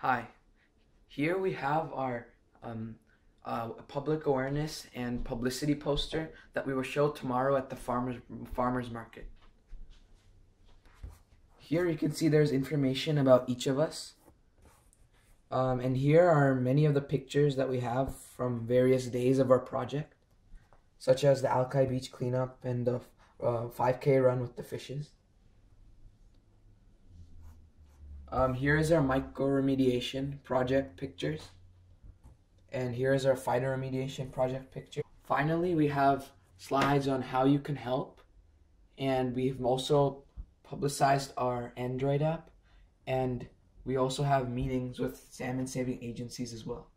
Hi, here we have our um, uh, public awareness and publicity poster that we will show tomorrow at the farmers farmers market. Here you can see there's information about each of us. Um, and here are many of the pictures that we have from various days of our project, such as the Alki Beach cleanup and the uh, 5K run with the fishes. Um, here is our mycoremediation project pictures. And here is our phyto remediation project picture. Finally, we have slides on how you can help. And we've also publicized our Android app. And we also have meetings with salmon saving agencies as well.